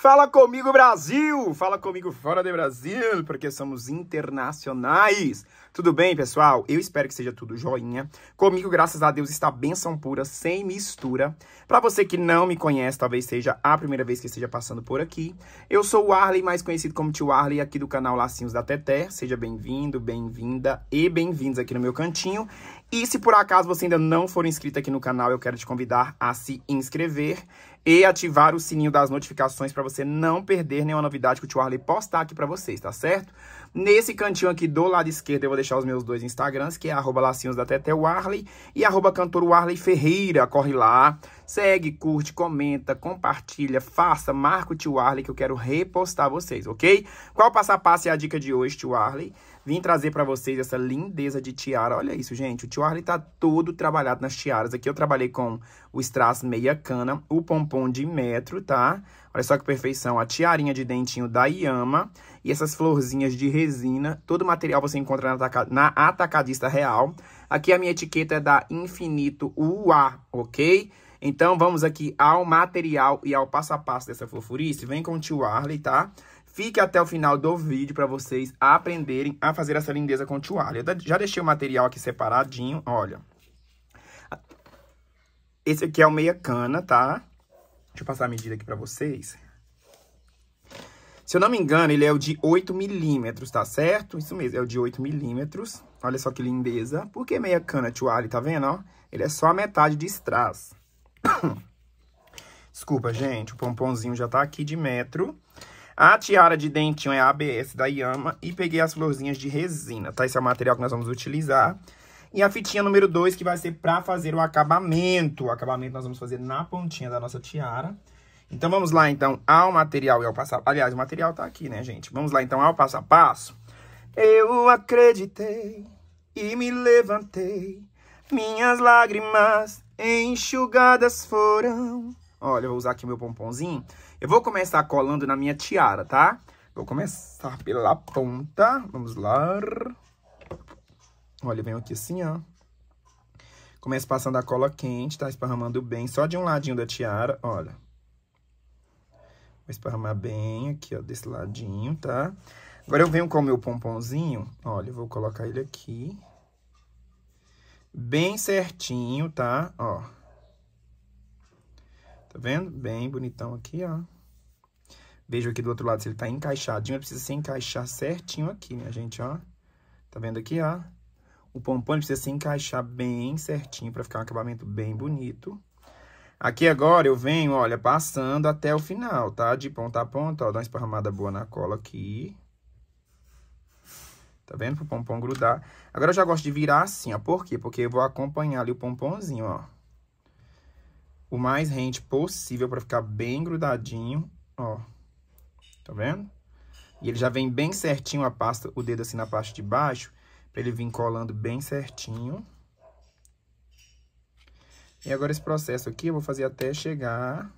Fala comigo, Brasil! Fala comigo fora do Brasil, porque somos internacionais. Tudo bem, pessoal? Eu espero que seja tudo joinha. Comigo, graças a Deus, está benção pura, sem mistura. Para você que não me conhece, talvez seja a primeira vez que esteja passando por aqui. Eu sou o Arley, mais conhecido como Tio Arley, aqui do canal Lacinhos da Teté. Seja bem-vindo, bem-vinda e bem-vindos aqui no meu cantinho. E se por acaso você ainda não for inscrito aqui no canal, eu quero te convidar a se inscrever e ativar o sininho das notificações para você não perder nenhuma novidade que o Tio Arley postar aqui para vocês, tá certo? Nesse cantinho aqui do lado esquerdo eu vou deixar os meus dois Instagrams, que é arroba lacinhos da Tete Warley e arroba cantor Ferreira. Corre lá, segue, curte, comenta, compartilha, faça, marca o Tio Warley que eu quero repostar vocês, ok? Qual passo a passo é a dica de hoje, Tio Warley? Vim trazer para vocês essa lindeza de tiara. Olha isso, gente. O tio Arley tá todo trabalhado nas tiaras. Aqui eu trabalhei com o strass meia cana, o pompom de metro, tá? Olha só que perfeição. A tiarinha de dentinho da Yama e essas florzinhas de resina. Todo o material você encontra na Atacadista Real. Aqui a minha etiqueta é da Infinito UA, ok? Então, vamos aqui ao material e ao passo a passo dessa fofurice. Vem com o tio Arley, tá? Fique até o final do vídeo para vocês aprenderem a fazer essa lindeza com toalha. Eu já deixei o material aqui separadinho, olha. Esse aqui é o meia cana, tá? Deixa eu passar a medida aqui para vocês. Se eu não me engano, ele é o de 8 milímetros, tá certo? Isso mesmo, é o de 8 milímetros. Olha só que lindeza. Por que meia cana toalha, tá vendo, ó? Ele é só a metade de strass. Desculpa, gente, o pomponzinho já tá aqui de metro. A tiara de dentinho é ABS da Yama e peguei as florzinhas de resina, tá? Esse é o material que nós vamos utilizar. E a fitinha número 2, que vai ser para fazer o acabamento. O acabamento nós vamos fazer na pontinha da nossa tiara. Então, vamos lá, então, ao material e ao passo. Aliás, o material tá aqui, né, gente? Vamos lá, então, ao passo a passo. Eu acreditei e me levantei. Minhas lágrimas enxugadas foram. Olha, eu vou usar aqui meu pomponzinho. Eu vou começar colando na minha tiara, tá? Vou começar pela ponta. Vamos lá. Olha, venho aqui assim, ó. Começo passando a cola quente, tá? Esparramando bem, só de um ladinho da tiara, olha. Vou esparramar bem aqui, ó, desse ladinho, tá? Agora eu venho com o meu pomponzinho, olha, eu vou colocar ele aqui. Bem certinho, tá? Ó. Tá vendo? Bem bonitão aqui, ó. Vejo aqui do outro lado se ele tá encaixadinho. Ele precisa se encaixar certinho aqui, minha gente, ó. Tá vendo aqui, ó? O pompom precisa se encaixar bem certinho pra ficar um acabamento bem bonito. Aqui agora eu venho, olha, passando até o final, tá? De ponta a ponta, ó. Dá uma esparramada boa na cola aqui. Tá vendo? Pro pompom grudar. Agora eu já gosto de virar assim, ó. Por quê? Porque eu vou acompanhar ali o pomponzinho, ó o mais rente possível para ficar bem grudadinho, ó. Tá vendo? E ele já vem bem certinho a pasta, o dedo assim na parte de baixo, para ele vir colando bem certinho. E agora esse processo aqui eu vou fazer até chegar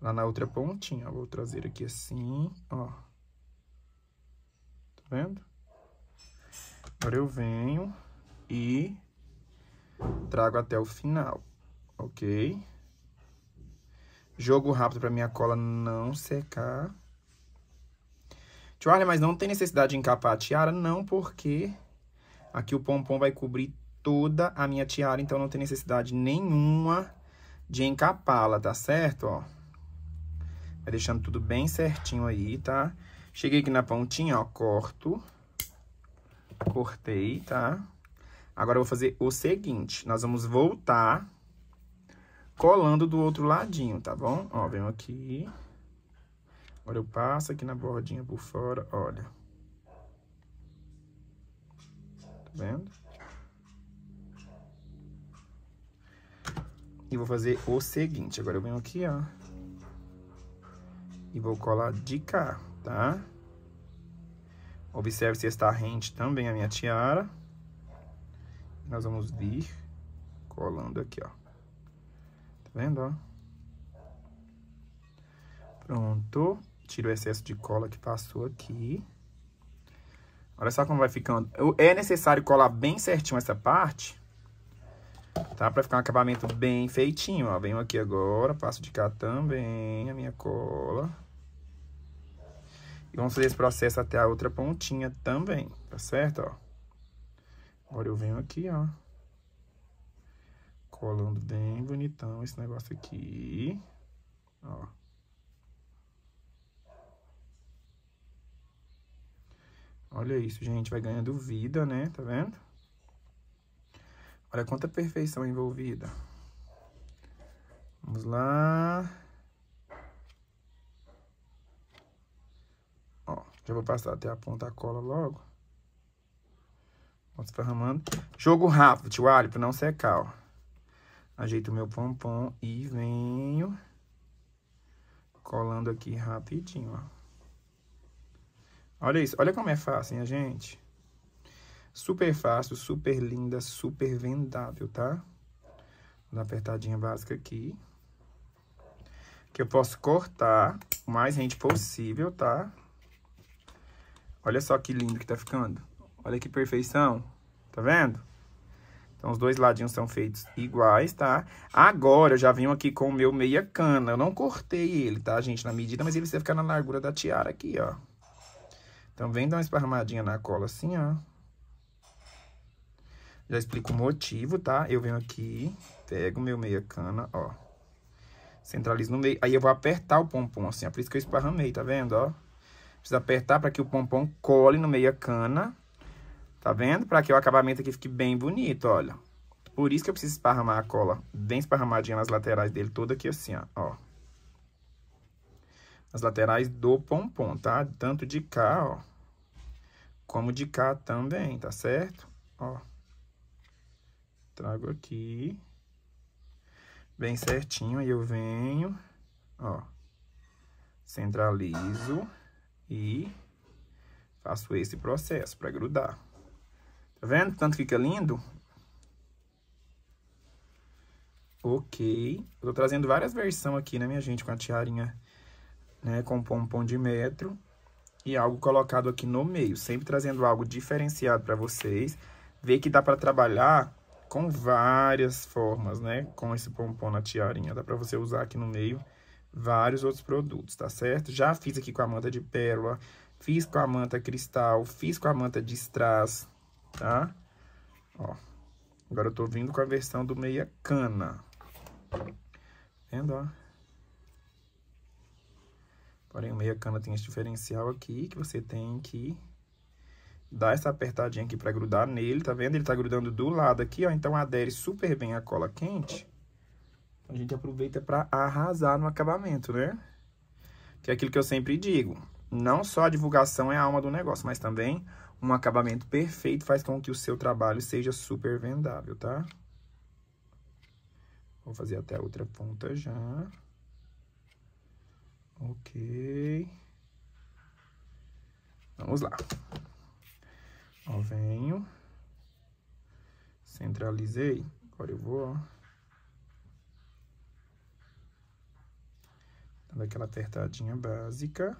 lá na outra pontinha. vou trazer aqui assim, ó. Tá vendo? Agora eu venho e trago até o final. Ok. Jogo rápido para minha cola não secar. Tio Arley, mas não tem necessidade de encapar a tiara? Não, porque aqui o pompom vai cobrir toda a minha tiara, então não tem necessidade nenhuma de encapá-la, tá certo? Ó. Vai deixando tudo bem certinho aí, tá? Cheguei aqui na pontinha, ó, corto. Cortei, tá? Agora eu vou fazer o seguinte, nós vamos voltar colando do outro ladinho, tá bom? Ó, venho aqui. Agora eu passo aqui na bordinha por fora, olha. Tá vendo? E vou fazer o seguinte, agora eu venho aqui, ó. E vou colar de cá, tá? Observe se está rente também a minha tiara. Nós vamos vir colando aqui, ó vendo, ó? Pronto. Tiro o excesso de cola que passou aqui. Olha só como vai ficando. É necessário colar bem certinho essa parte. Tá? Pra ficar um acabamento bem feitinho, ó. Venho aqui agora, passo de cá também a minha cola. E vamos fazer esse processo até a outra pontinha também, tá certo, ó? Agora eu venho aqui, ó. Colando bem bonitão esse negócio aqui. Ó. Olha isso, gente. Vai ganhando vida, né? Tá vendo? Olha quanta perfeição envolvida. Vamos lá. Ó, já vou passar até a ponta cola logo. Vamos esparramando. Jogo rápido, tio Ali, pra não secar, ó. Ajeito meu pompom e venho colando aqui rapidinho, ó. Olha isso, olha como é fácil, hein, gente? Super fácil, super linda, super vendável, tá? Uma apertadinha básica aqui. Que eu posso cortar o mais rente possível, tá? Olha só que lindo que tá ficando. Olha que perfeição. Tá vendo? Então, os dois ladinhos são feitos iguais, tá? Agora, eu já venho aqui com o meu meia cana. Eu não cortei ele, tá, gente, na medida, mas ele precisa ficar na largura da tiara aqui, ó. Então, vem dar uma esparramadinha na cola assim, ó. Já explico o motivo, tá? Eu venho aqui, pego meu meia cana, ó. Centralizo no meio. Aí eu vou apertar o pompom assim, ó. Por isso que eu esparramei, tá vendo, ó? Precisa apertar para que o pompom cole no meia cana. Tá vendo? Para que o acabamento aqui fique bem bonito, olha. Por isso que eu preciso esparramar a cola bem esparramadinha nas laterais dele, todo aqui assim, ó. ó as laterais do pompom, tá? Tanto de cá, ó, como de cá também, tá certo? Ó. Trago aqui. Bem certinho, aí eu venho, ó. Centralizo e faço esse processo para grudar. Tá vendo? Tanto fica lindo. Ok. Eu tô trazendo várias versões aqui, né, minha gente, com a tiarinha né, com pompom de metro e algo colocado aqui no meio, sempre trazendo algo diferenciado para vocês. Ver que dá para trabalhar com várias formas, né, com esse pompom na tiarinha. Dá para você usar aqui no meio vários outros produtos, tá certo? Já fiz aqui com a manta de pérola, fiz com a manta cristal, fiz com a manta de strass, tá? Ó, agora eu tô vindo com a versão do meia cana. Vendo, ó? Porém, o meia cana tem esse diferencial aqui, que você tem que dar essa apertadinha aqui para grudar nele, tá vendo? Ele tá grudando do lado aqui, ó, então adere super bem a cola quente. A gente aproveita para arrasar no acabamento, né? Que é aquilo que eu sempre digo, não só a divulgação é a alma do negócio, mas também um acabamento perfeito faz com que o seu trabalho seja super vendável, tá? Vou fazer até a outra ponta já. Ok. Vamos lá. Ó, venho. Centralizei. Agora eu vou, ó. Dando aquela apertadinha básica.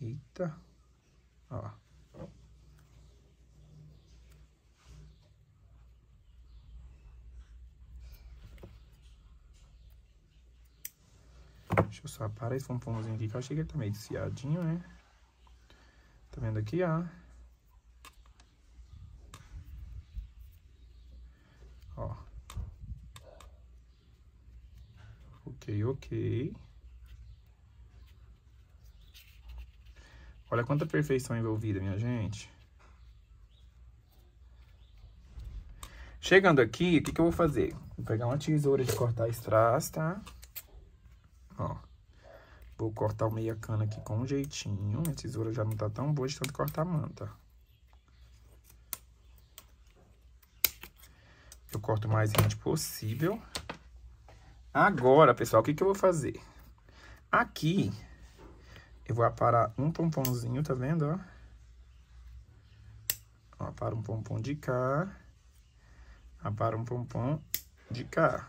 Eita. Ó. Deixa eu só parar esse pomponzinho aqui, que eu achei que ele tá meio desfiadinho, né? Tá vendo aqui, ó? Ó. Ok, ok. Olha quanta perfeição envolvida, minha gente. Chegando aqui, o que, que eu vou fazer? Vou pegar uma tesoura de cortar strass, tá? Ó. Vou cortar o meia cana aqui com um jeitinho. Minha tesoura já não tá tão boa de tanto cortar a manta. Eu corto o mais rente possível. Agora, pessoal, o que que eu vou fazer? Aqui, eu vou aparar um pomponzinho, tá vendo, ó? aparo um pompom de cá. Aparo um pompom de cá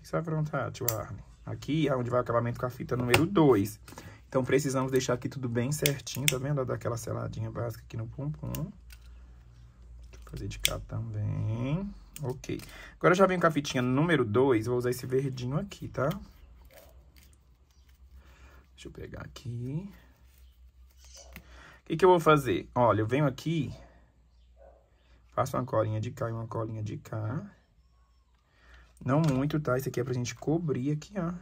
que você vai aprontar, tio Arne? Aqui é onde vai o acabamento com a fita número 2. Então, precisamos deixar aqui tudo bem certinho, tá vendo? Daquela seladinha básica aqui no pompom. Eu fazer de cá também. Ok. Agora, já venho com a fitinha número 2, vou usar esse verdinho aqui, tá? Deixa eu pegar aqui. O que, que eu vou fazer? Olha, eu venho aqui, faço uma colinha de cá e uma colinha de cá. Não muito, tá? Isso aqui é pra gente cobrir aqui, ó.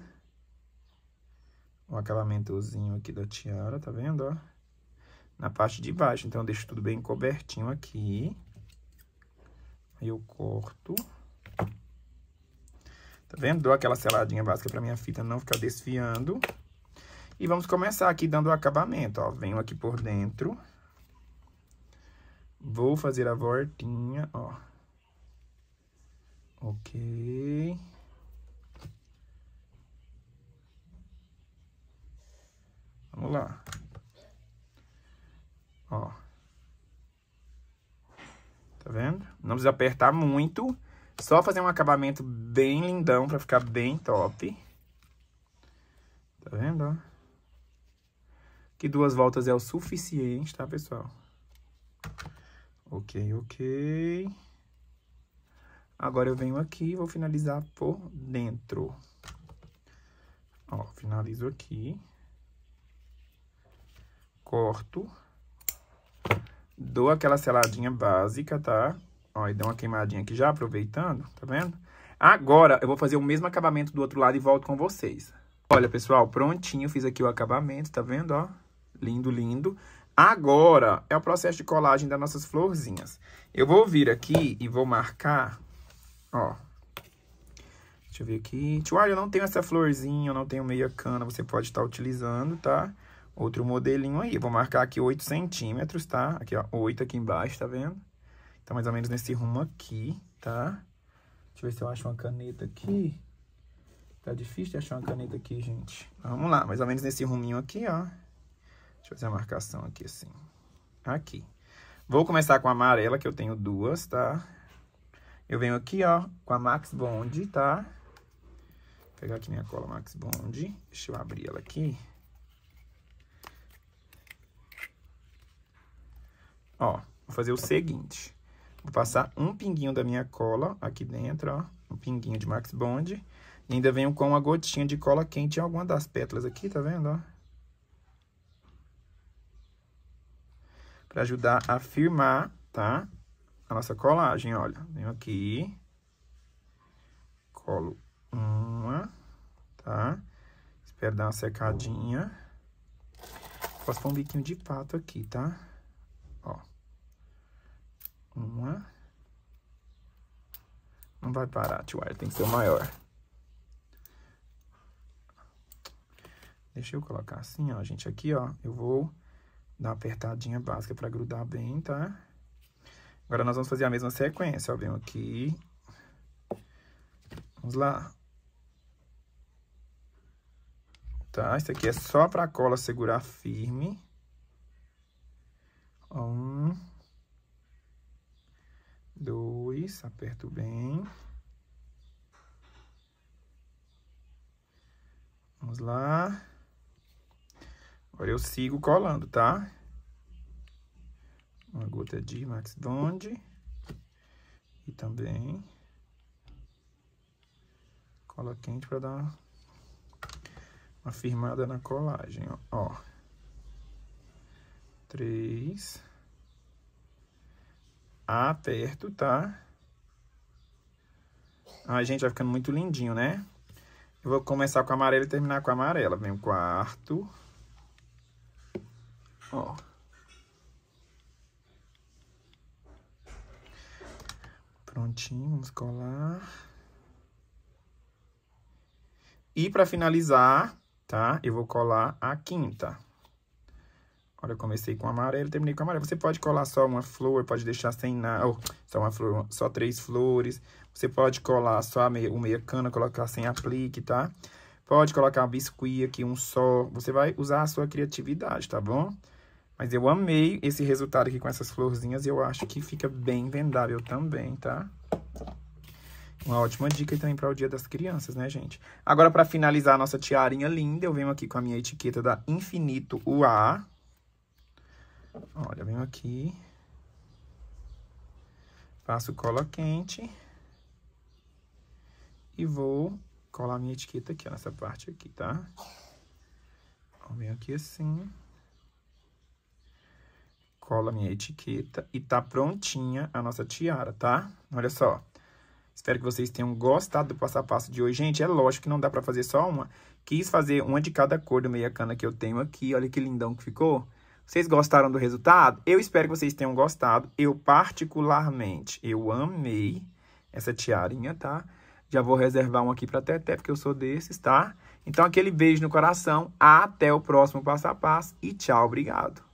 O acabamentozinho aqui da tiara, tá vendo, ó? Na parte de baixo. Então, eu deixo tudo bem cobertinho aqui. Aí eu corto. Tá vendo? Dou aquela seladinha básica pra minha fita não ficar desfiando. E vamos começar aqui dando o acabamento, ó. Venho aqui por dentro. Vou fazer a voltinha, ó. Ok. Vamos lá. Ó. Tá vendo? Não precisa apertar muito. Só fazer um acabamento bem lindão pra ficar bem top. Tá vendo, ó? Que duas voltas é o suficiente, tá, pessoal? Ok, ok. Agora eu venho aqui e vou finalizar por dentro. Ó, finalizo aqui. Corto. Dou aquela seladinha básica, tá? Ó, e dou uma queimadinha aqui já, aproveitando, tá vendo? Agora, eu vou fazer o mesmo acabamento do outro lado e volto com vocês. Olha, pessoal, prontinho, fiz aqui o acabamento, tá vendo, ó? Lindo, lindo. Agora, é o processo de colagem das nossas florzinhas. Eu vou vir aqui e vou marcar, ó. Deixa eu ver aqui. Tio, eu não tenho essa florzinha, eu não tenho meia cana, você pode estar utilizando, tá? Outro modelinho aí. Eu vou marcar aqui 8 centímetros, tá? Aqui, ó, 8 aqui embaixo, tá vendo? Então, mais ou menos nesse rumo aqui, tá? Deixa eu ver se eu acho uma caneta aqui. Tá difícil de achar uma caneta aqui, gente. Vamos lá, mais ou menos nesse ruminho aqui, ó. Deixa eu fazer a marcação aqui assim. Aqui. Vou começar com a amarela, que eu tenho duas, tá? Eu venho aqui, ó, com a Max Bond, tá? Vou pegar aqui minha cola Max Bond. Deixa eu abrir ela aqui. Ó, vou fazer o seguinte. Vou passar um pinguinho da minha cola aqui dentro, ó. Um pinguinho de Max Bond. E ainda venho com uma gotinha de cola quente em alguma das pétalas aqui, tá vendo, ó? Para ajudar a firmar, tá? A nossa colagem, olha. Venho aqui. Colo uma, tá? Espero dar uma secadinha. Posso pôr um biquinho de pato aqui, tá? Ó. Uma. Não vai parar, tio tem que ser o maior. Deixa eu colocar assim, ó, gente. Aqui, ó, eu vou Dá uma apertadinha básica para grudar bem, tá? Agora nós vamos fazer a mesma sequência, ó. Venho aqui. Vamos lá. Tá? Isso aqui é só pra cola segurar firme. Um. Dois. Aperto bem. Vamos lá. Agora eu sigo colando, tá? Uma gota de Max Bond. E também cola quente para dar uma firmada na colagem, ó. ó. Três. Aperto, tá? Ai, gente, vai ficando muito lindinho, né? Eu vou começar com a amarela e terminar com a amarela. Vem o quarto. Ó. Prontinho, vamos colar. E para finalizar, tá? Eu vou colar a quinta. Olha, eu comecei com amarelo, terminei com amarelo. Você pode colar só uma flor, pode deixar sem nada, ou só uma flor, só três flores. Você pode colar só meia, o meia cana, colocar sem aplique, tá? Pode colocar um biscuit aqui, um só. Você vai usar a sua criatividade, tá bom? Mas eu amei esse resultado aqui com essas florzinhas e eu acho que fica bem vendável também, tá? Uma ótima dica também para o Dia das Crianças, né, gente? Agora, para finalizar a nossa tiarinha linda, eu venho aqui com a minha etiqueta da Infinito UA. Olha, venho aqui. Passo cola quente. E vou colar minha etiqueta aqui, ó, nessa parte aqui, tá? Vem aqui assim. Cola minha etiqueta e tá prontinha a nossa tiara, tá? Olha só. Espero que vocês tenham gostado do passo a passo de hoje. Gente, é lógico que não dá pra fazer só uma. Quis fazer uma de cada cor do meia cana que eu tenho aqui. Olha que lindão que ficou. Vocês gostaram do resultado? Eu espero que vocês tenham gostado. Eu, particularmente, eu amei essa tiarinha, tá? Já vou reservar um aqui pra Teté, porque eu sou desses, tá? Então, aquele beijo no coração. Até o próximo passo a passo. E tchau, obrigado.